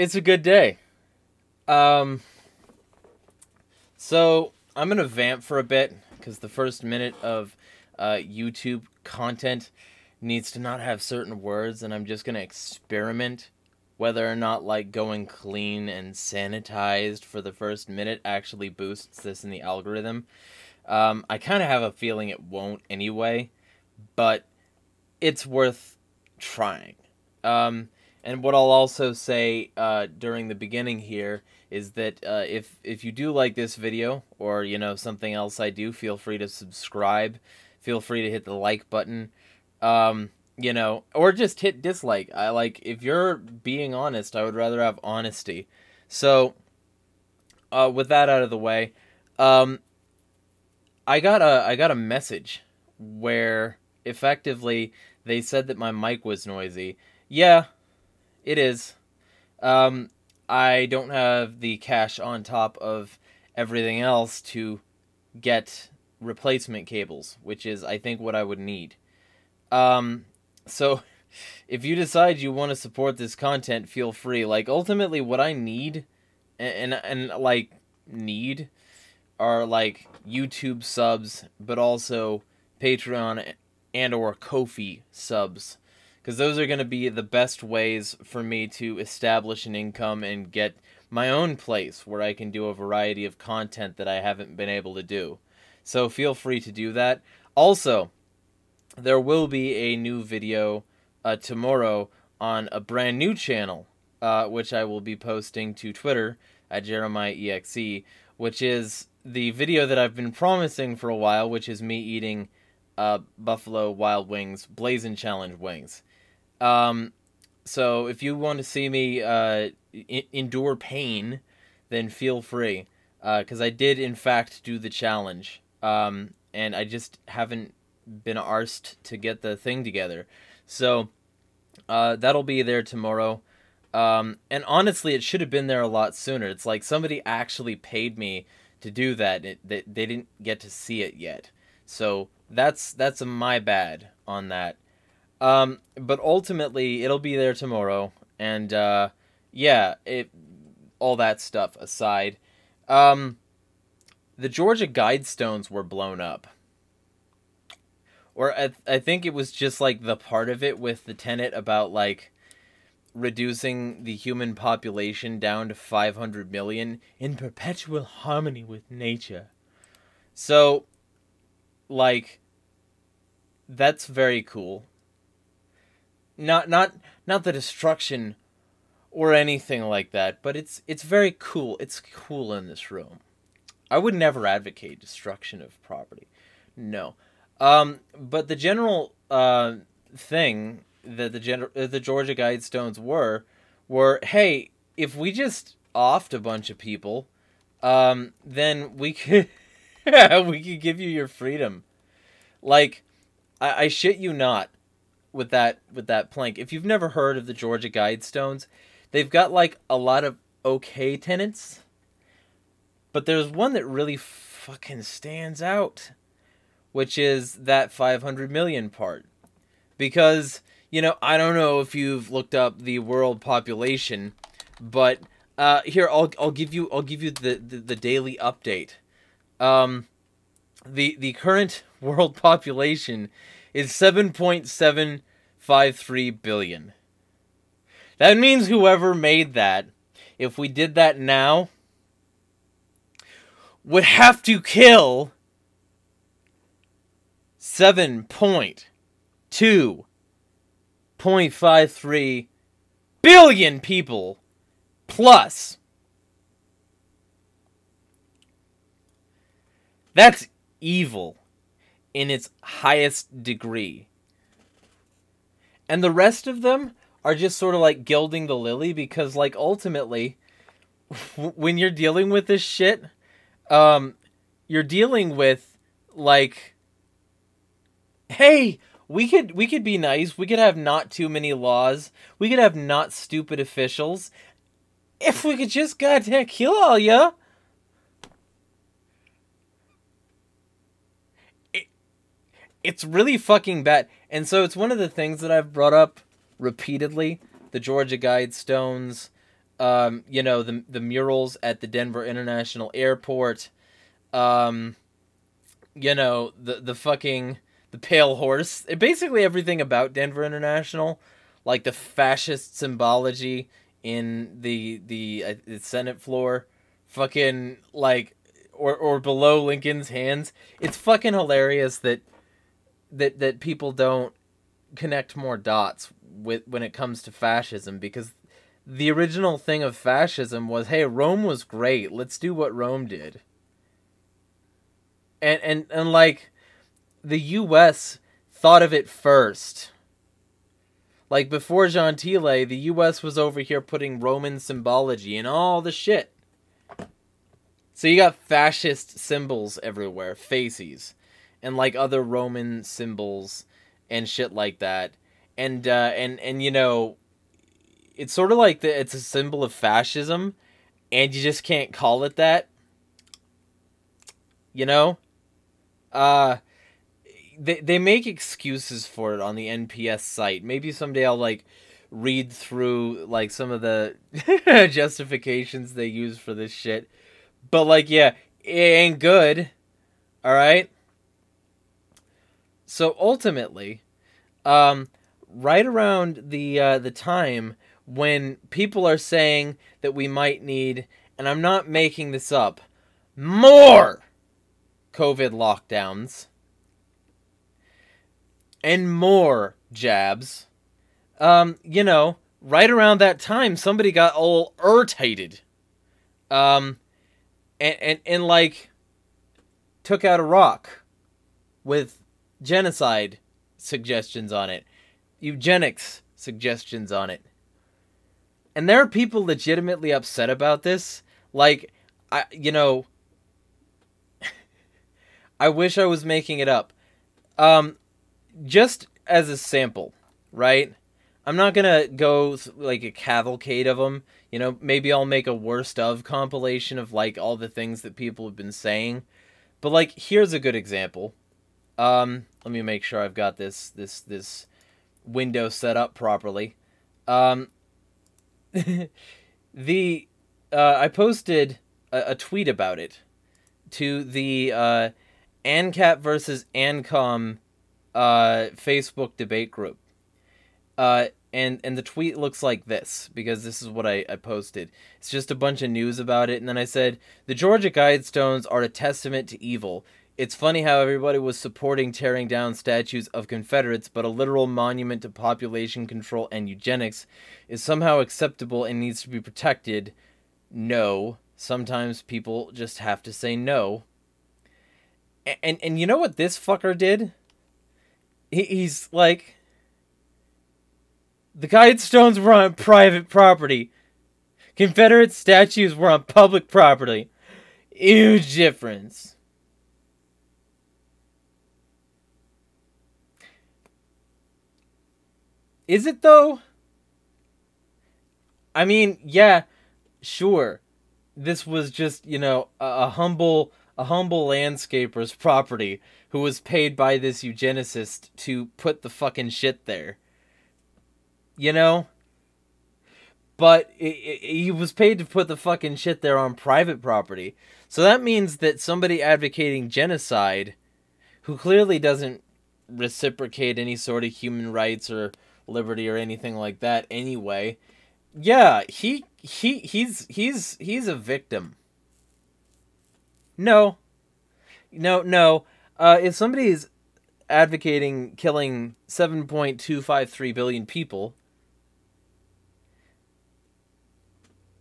it's a good day. Um, so I'm gonna vamp for a bit because the first minute of uh, YouTube content needs to not have certain words, and I'm just gonna experiment whether or not like going clean and sanitized for the first minute actually boosts this in the algorithm. Um, I kind of have a feeling it won't anyway, but it's worth trying. Um, and what I'll also say uh, during the beginning here is that uh, if if you do like this video or you know something else I do, feel free to subscribe. Feel free to hit the like button. Um, you know, or just hit dislike. I like if you're being honest, I would rather have honesty. So, uh, with that out of the way, um, I got a I got a message where effectively they said that my mic was noisy. Yeah, it is. Um, I don't have the cash on top of everything else to get replacement cables, which is I think what I would need. Um, so if you decide you want to support this content, feel free. Like ultimately what I need and, and and, like need are like YouTube subs, but also Patreon and or Ko-fi subs because those are going to be the best ways for me to establish an income and get my own place where I can do a variety of content that I haven't been able to do. So feel free to do that. Also, there will be a new video uh, tomorrow on a brand new channel, uh, which I will be posting to Twitter at JeremiahEXE, which is the video that I've been promising for a while, which is me eating uh, Buffalo Wild Wings Blazing Challenge wings. Um, so if you want to see me uh, I- endure pain, then feel free, because uh, I did in fact do the challenge, um, and I just haven't been arsed to get the thing together. So uh, that'll be there tomorrow. Um, and honestly, it should have been there a lot sooner. It's like somebody actually paid me to do that. It, they, they didn't get to see it yet. So that's that's my bad on that. Um, but ultimately, it'll be there tomorrow, and uh, yeah, it all that stuff aside, um, the Georgia Guidestones were blown up, or I, I think it was just like the part of it with the tenet about like reducing the human population down to 500 million in perpetual harmony with nature. So, like, that's very cool not not not the destruction or anything like that, but it's it's very cool. It's cool in this room. I would never advocate destruction of property. No. Um, but the general uh, thing that the gen- uh, the Georgia Guidestones were were hey, if we just offed a bunch of people, um, then we could we could give you your freedom. Like, I, I shit you not with that with that plank. If you've never heard of the Georgia Guidestones, they've got like a lot of okay tenants, but there's one that really fucking stands out, which is that 500 million part. Because, you know, I don't know if you've looked up the world population, but uh, here I'll I'll give you I'll give you the the, the daily update. Um, the the current world population is 7.753 billion. That means whoever made that, if we did that now, would have to kill 7.2.53 billion people plus. That's evil in its highest degree. And the rest of them are just sort of like gilding the lily because like ultimately when you're dealing with this shit um you're dealing with like hey we could we could be nice. We could have not too many laws. We could have not stupid officials. If we could just goddamn kill all ya it's really fucking bad. And so it's one of the things that I've brought up repeatedly the Georgia Guidestones, Um, you know the the murals at the Denver International Airport. Um, you know the the fucking the pale horse. Basically everything about Denver International, like the fascist symbology in the the, uh, the Senate floor, fucking like or or below Lincoln's hands. It's fucking hilarious that that that people don't connect more dots with when it comes to fascism because the original thing of fascism was hey Rome was great let's do what Rome did. And and and like the US thought of it first. Like before Jean Gentile the US was over here putting Roman symbology and all the shit. So you got fascist symbols everywhere fasces and like other Roman symbols and shit like that. And uh and and you know it's sort of like the, it's a symbol of fascism and you just can't call it that. You know? Uh they they make excuses for it on the NPS site. Maybe someday I'll like read through like some of the justifications they use for this shit. But like yeah it ain't good all right so ultimately um right around the uh, the time when people are saying that we might need, and I'm not making this up, more COVID lockdowns and more jabs. Um, you know, right around that time, somebody got all irritated. Um, and, and, and like, took out a rock with genocide suggestions on it, eugenics suggestions on it and there are people legitimately upset about this. Like, I, you know, I wish I was making it up. Um, just as a sample, right? I'm not gonna go like a cavalcade of them. You know, maybe I'll make a worst of compilation of like all the things that people have been saying. But like, here's a good example. Um, let me make sure I've got this this this window set up properly. Um, the uh, I posted a, a, tweet about it to the uh, ANCAP versus ANCOM uh, Facebook debate group. Uh, and and the tweet looks like this because this is what I, I posted. It's just a bunch of news about it, and then I said the Georgia Guidestones are a testament to evil. It's funny how everybody was supporting tearing down statues of Confederates, but a literal monument to population control and eugenics is somehow acceptable and needs to be protected. No. Sometimes people just have to say no. And and, and you know what this fucker did? He, he's like the Guidestones were on private property. Confederate statues were on public property. Huge difference. Is it though? I mean, yeah, sure. This was just, you know, a, a humble a humble landscaper's property who was paid by this eugenicist to put the fucking shit there. You know? But he was paid to put the fucking shit there on private property. So that means that somebody advocating genocide who clearly doesn't reciprocate any sort of human rights or liberty or anything like that anyway. Yeah, he he he's he's he's a victim. No. No, no. Uh if somebody is advocating killing 7.253 billion people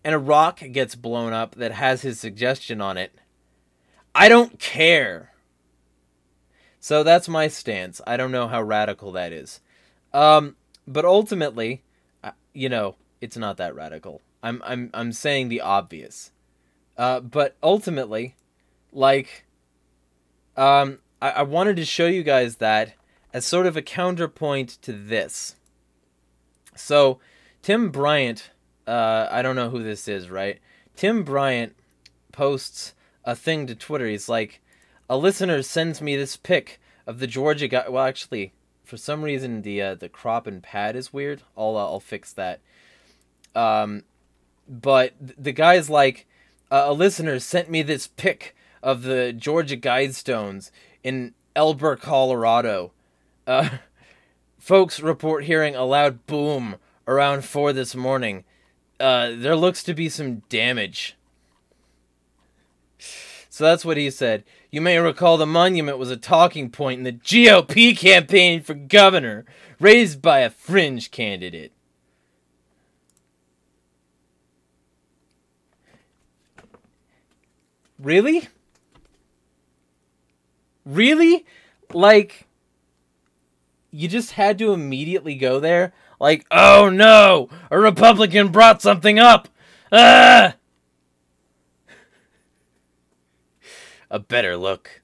and a rock gets blown up that has his suggestion on it, I don't care. So that's my stance. I don't know how radical that is. Um, but ultimately, you know, it's not that radical. I'm I'm I'm saying the obvious. Uh, but ultimately, like, um, I, I wanted to show you guys that as sort of a counterpoint to this. So, Tim Bryant, uh, I don't know who this is, right? Tim Bryant posts a thing to Twitter. He's like, a listener sends me this pic of the Georgia guy. Well, actually, for some reason the uh, the crop and pad is weird. I'll uh, I'll fix that. Um, but the guy's like, uh, a listener sent me this pic of the Georgia Guidestones in Elber, Colorado. Uh, folks report hearing a loud boom around 4 this morning. Uh, there looks to be some damage. So that's what he said. You may recall the monument was a talking point in the GOP campaign for governor, raised by a fringe candidate. Really? Really? Like, you just had to immediately go there? Like, oh no! A Republican brought something up! Ah! A better look.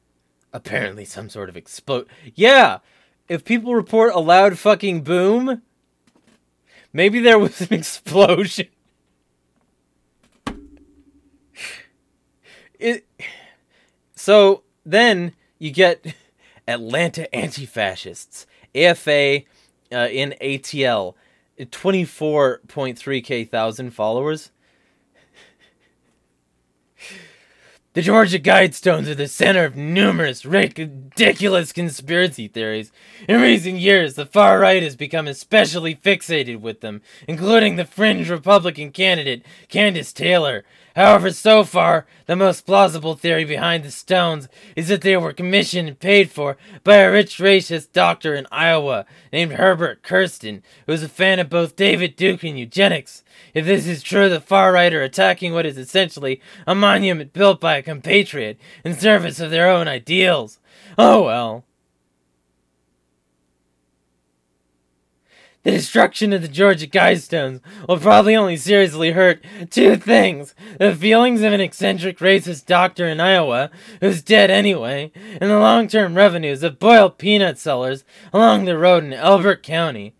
Apparently, some sort of explode. Yeah! If people report a loud fucking boom, maybe there was an explosion. It. So then you get Atlanta anti-fascists, AFA uh, in ATL, 24.3k thousand followers. The Georgia Guidestones are the center of numerous ridiculous conspiracy theories. In recent years, the far right has become especially fixated with them, including the fringe Republican candidate, Kandiss Taylor. However, so far, the most plausible theory behind the stones is that they were commissioned and paid for by a rich racist doctor in Iowa named Herbert Kersten, who is a fan of both David Duke and eugenics. If this is true, the far right are attacking what is essentially a monument built by a compatriot in service of their own ideals. Oh well. The destruction of the Georgia Guidestones will probably only seriously hurt two things the feelings of an eccentric racist doctor in Iowa, who's dead anyway, and the long term revenues of boiled peanut sellers along the road in Elbert County.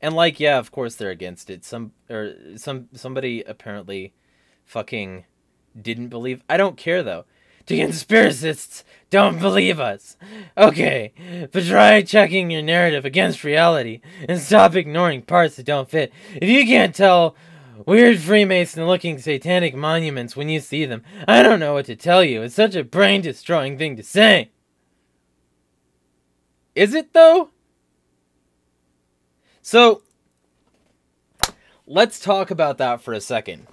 And like, yeah, of course they're against it. Some or some somebody apparently fucking didn't believe. I don't care though. The conspiracists don't believe us. Okay, but try checking your narrative against reality and stop ignoring parts that don't fit. If you can't tell weird Freemason looking satanic monuments when you see them, I don't know what to tell you. It's such a brain destroying thing to say. Is it though? So, let's talk about that for a second.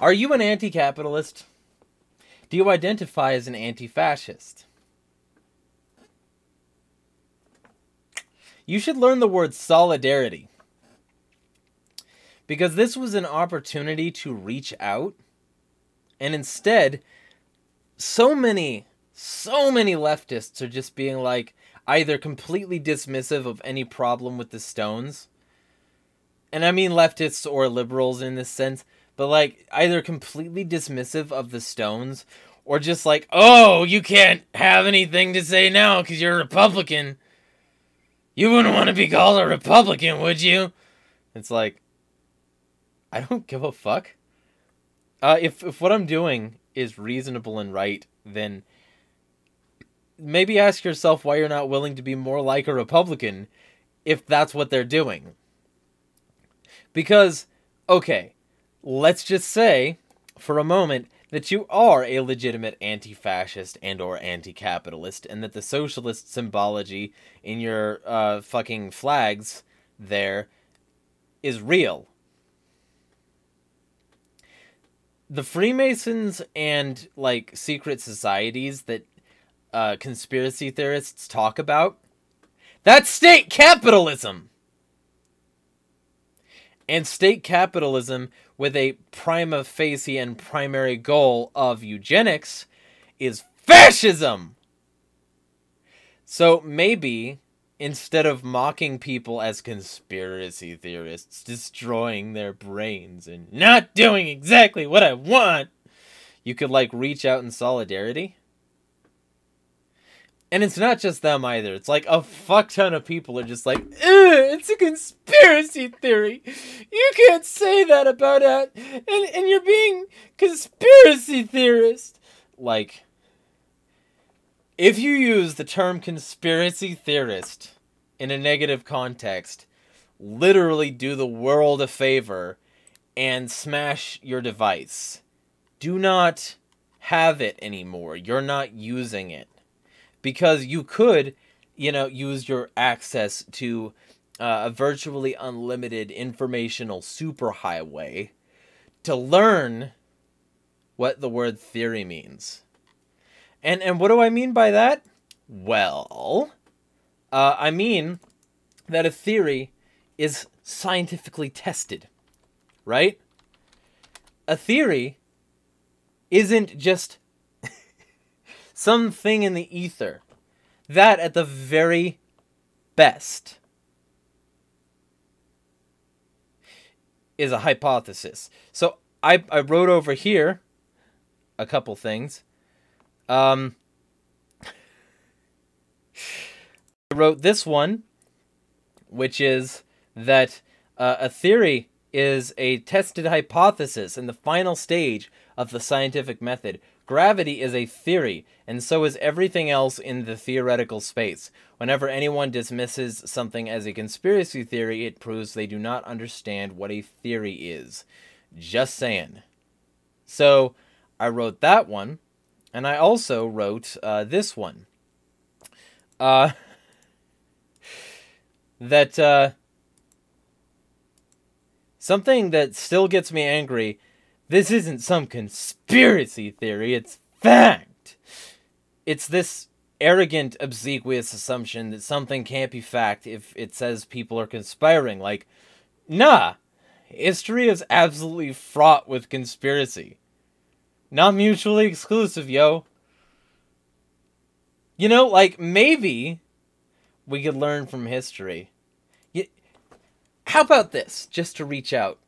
Are you an anti capitalist? Do you identify as an anti fascist? You should learn the word solidarity. Because this was an opportunity to reach out. And instead, so many, so many leftists are just being like, either completely dismissive of any problem with the Stones, and I mean leftists or liberals in this sense, but like either completely dismissive of the Stones or just like, oh, you can't have anything to say now because you're a Republican. You wouldn't want to be called a Republican, would you? It's like, I don't give a fuck. Uh, if if what I'm doing is reasonable and right, then maybe ask yourself why you're not willing to be more like a Republican if that's what they're doing. Because, okay, let's just say for a moment that you are a legitimate anti-fascist and or anti-capitalist and that the socialist symbology in your uh, fucking flags there is real. The Freemasons and like secret societies that uh, conspiracy theorists talk about. That's state capitalism! And state capitalism, with a prima facie and primary goal of eugenics, is fascism! So maybe instead of mocking people as conspiracy theorists, destroying their brains and not doing exactly what I want, you could like reach out in solidarity and it's not just them either. It's like a fuck ton of people are just like, it's a conspiracy theory. You can't say that about it. And, and you're being conspiracy theorist. Like, if you use the term conspiracy theorist in a negative context, literally do the world a favor and smash your device. Do not have it anymore. You're not using it. Because you could, you know, use your access to uh, a virtually unlimited informational superhighway to learn what the word theory means. And and what do I mean by that? Well, uh, I mean that a theory is scientifically tested, right? A theory isn't just something in the ether. That, at the very best, is a hypothesis. So I, I wrote over here a couple things. Um, I wrote this one, which is that uh, a theory is a tested hypothesis in the final stage of the scientific method. Gravity is a theory, and so is everything else in the theoretical space. Whenever anyone dismisses something as a conspiracy theory, it proves they do not understand what a theory is. Just saying. So, I wrote that one, and I also wrote uh, this one. Uh, that uh, something that still gets me angry. This isn't some conspiracy theory, it's fact. It's this arrogant, obsequious assumption that something can't be fact if it says people are conspiring. Like, nah, history is absolutely fraught with conspiracy. Not mutually exclusive, yo. You know, like, maybe we could learn from history. How about this? Just to reach out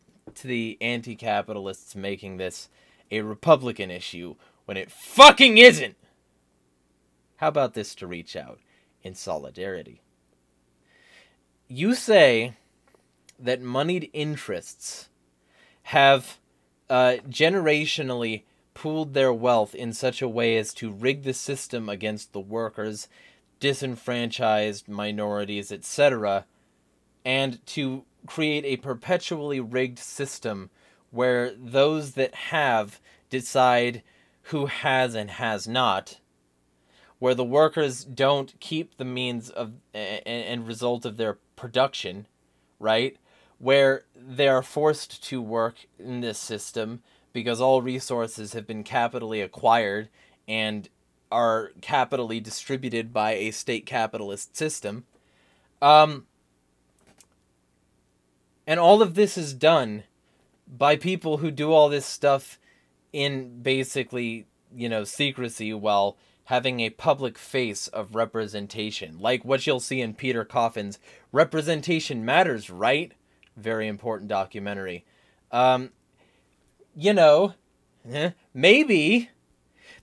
to the anti capitalists making this a Republican issue when it fucking isn't. How about this to reach out in solidarity? You say that moneyed interests have uh, generationally pooled their wealth in such a way as to rig the system against the workers disenfranchised minorities, etc., and to create a perpetually rigged system where those that have decide who has and has not, where the workers don't keep the means of and, result of their production, right? Where they are forced to work in this system because all resources have been capitally acquired and are capitally distributed by a state capitalist system. Um, and all of this is done by people who do all this stuff in basically, you know, secrecy while having a public face of representation. Like what you'll see in Peter Coffin's Representation Matters, right? Very important documentary. Um, you know, maybe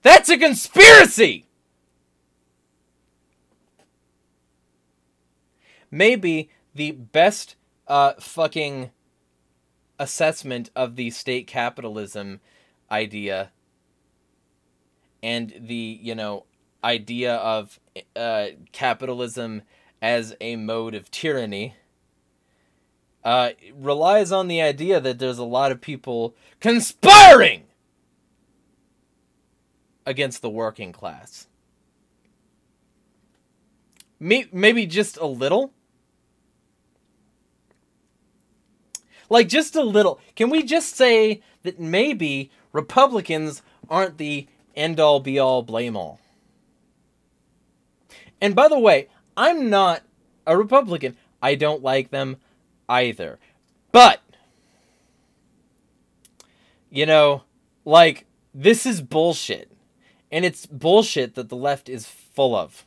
that's a conspiracy! Maybe the best uh, fucking assessment of the state capitalism idea and the, you know, idea of uh, capitalism as a mode of tyranny uh, relies on the idea that there's a lot of people conspiring against the working class. Maybe just a little. Like, just a little. Can we just say that maybe Republicans aren't the end all be all blame all? And by the way, I'm not a Republican. I don't like them either. But, you know, like, this is bullshit. And it's bullshit that the left is full of.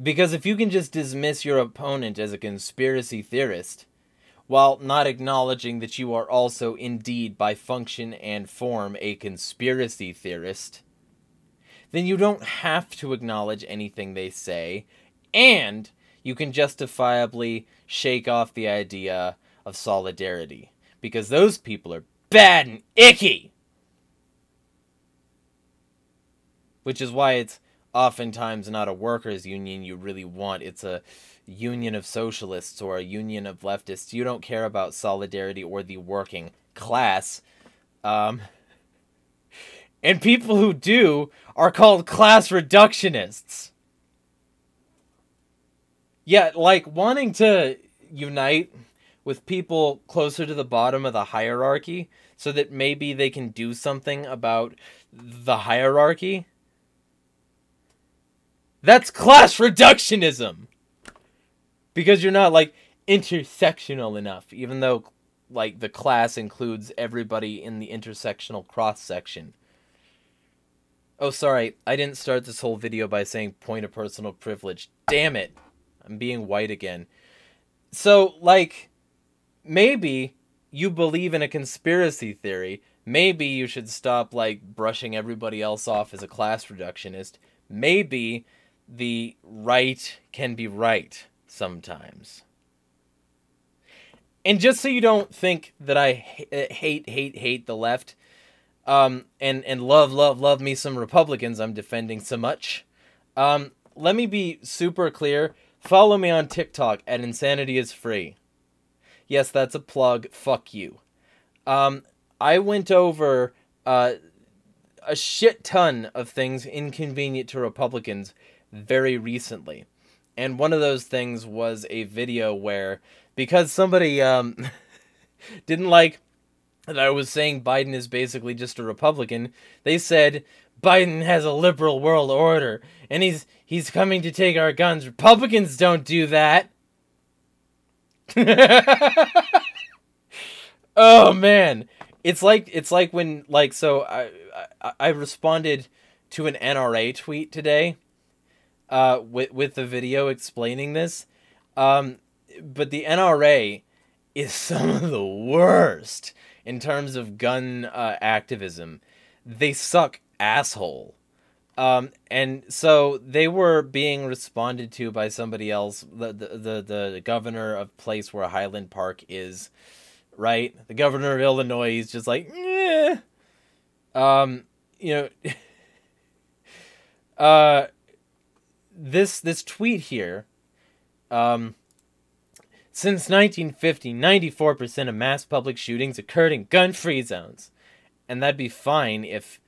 Because if you can just dismiss your opponent as a conspiracy theorist, while not acknowledging that you are also indeed by function and form a conspiracy theorist, then you don't have to acknowledge anything they say, and you can justifiably shake off the idea of solidarity. Because those people are bad and icky! which is why it's oftentimes not a workers union you really want it's a union of socialists or a union of leftists. You don't care about solidarity or the working class. Um, and people who do are called class reductionists. Yeah, like wanting to unite with people closer to the bottom of the hierarchy so that maybe they can do something about the hierarchy. That's class reductionism. Because you're not like intersectional enough, even though like the class includes everybody in the intersectional cross section. Oh, sorry, I didn't start this whole video by saying point of personal privilege. Damn it. I'm being white again. So, like, maybe you believe in a conspiracy theory. Maybe you should stop, like, brushing everybody else off as a class reductionist. Maybe the right can be right sometimes. And just so you don't think that I hate, hate, hate the left, um, and and love, love, love me some Republicans I'm defending so much. Um, let me be super clear. Follow me on TikTok at Insanity is Free. Yes, that's a plug. Fuck you. Um, I went over uh, a shit ton of things inconvenient to Republicans very recently. And one of those things was a video where, because somebody um, didn't like that I was saying Biden is basically just a Republican, they said Biden has a liberal world order and he's he's coming to take our guns. Republicans don't do that. oh man. It's like it's like when like so I I, I responded to an NRA tweet today uh with with the video explaining this. Um but the NRA is some of the worst in terms of gun uh, activism. They suck asshole. Um, and so they were being responded to by somebody else, the, the, the, the governor of place where Highland Park is, right? The governor of Illinois is just like. Um, you know, uh, this, this tweet here, um, since 1950, 94% of mass public shootings occurred in gun free zones. And that'd be fine if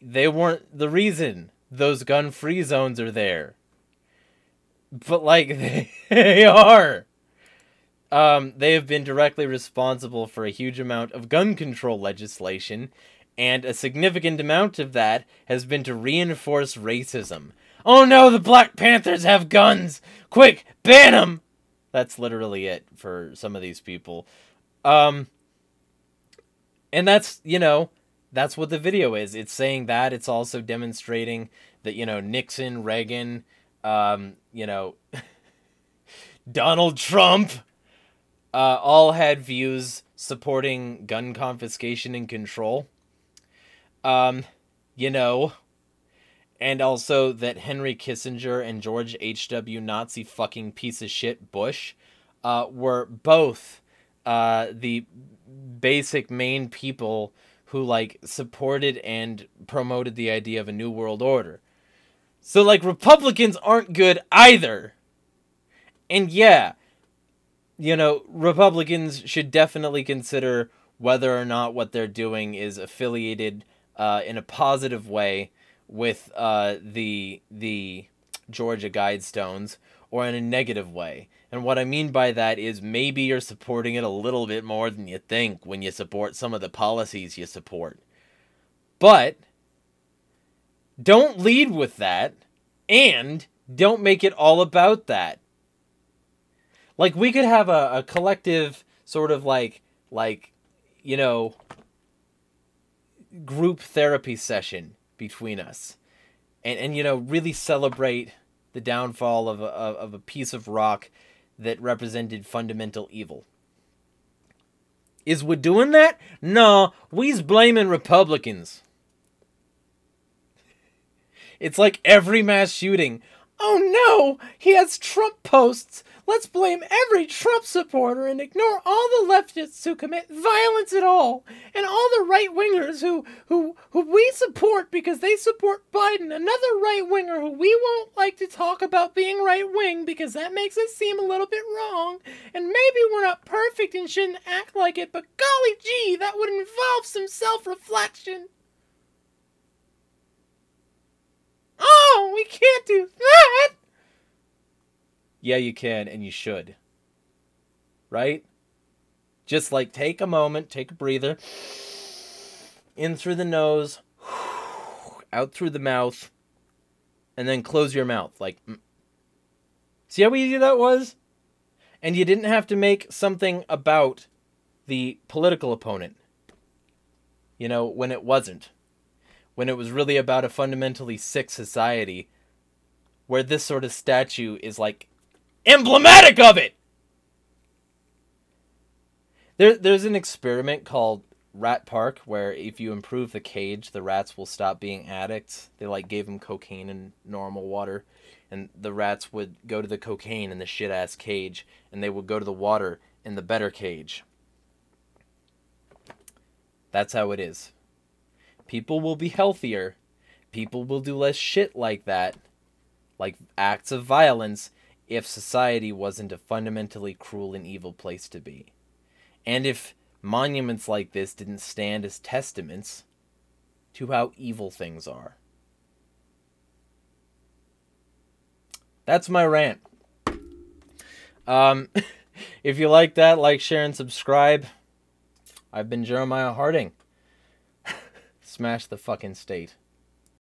they weren't the reason those gun free zones are there. But, like, they, they are. Um, they have been directly responsible for a huge amount of gun control legislation, and a significant amount of that has been to reinforce racism. Oh no, the Black Panthers have guns! Quick, ban them! That's literally it for some of these people. Um, and that's, you know, that's what the video is. It's saying that. It's also demonstrating that, you know, Nixon, Reagan, um, you know, Donald Trump uh, all had views supporting gun confiscation and control. Um, you know, and also that Henry Kissinger and George H.W. Nazi fucking piece of shit Bush uh, were both uh, the basic main people who like supported and promoted the idea of a new world order. So like Republicans aren't good either. And yeah, you know, Republicans should definitely consider whether or not what they're doing is affiliated uh, in a positive way with uh, the the Georgia Guidestones or in a negative way. And what I mean by that is maybe you're supporting it a little bit more than you think when you support some of the policies you support. But don't lead with that and don't make it all about that. Like we could have a, a collective sort of like like you know group therapy session between us. And and you know really celebrate the downfall of a, of a piece of rock that represented fundamental evil. Is we doing that? No we's blaming republicans. It's like every mass shooting. Oh no he has trump posts let's blame every Trump supporter and ignore all the leftists who commit violence at all, and all the right wingers who, who, who we support because they support Biden, another right winger who we won't like to talk about being right wing because that makes us seem a little bit wrong, and maybe we're not perfect and shouldn't act like it, but golly gee, that would involve some self reflection. Oh, we can't do that! Yeah, you can, and you should. Right? Just like take a moment, take a breather, in through the nose, out through the mouth, and then close your mouth. Like, mm. see how easy that was? And you didn't have to make something about the political opponent. You know, when it wasn't when it was really about a fundamentally sick society where this sort of statue is like emblematic of it. There, there's an experiment called Rat Park where if you improve the cage, the rats will stop being addicts. They like gave them cocaine and normal water, and the rats would go to the cocaine in the shit ass cage, and they would go to the water in the better cage. That's how it is. People will be healthier. People will do less shit like that, like acts of violence, if society wasn't a fundamentally cruel and evil place to be. And if monuments like this didn't stand as testaments to how evil things are. That's my rant. Um, if you like that, like, share, and subscribe. I've been Jeremiah Hardin smash the fucking state.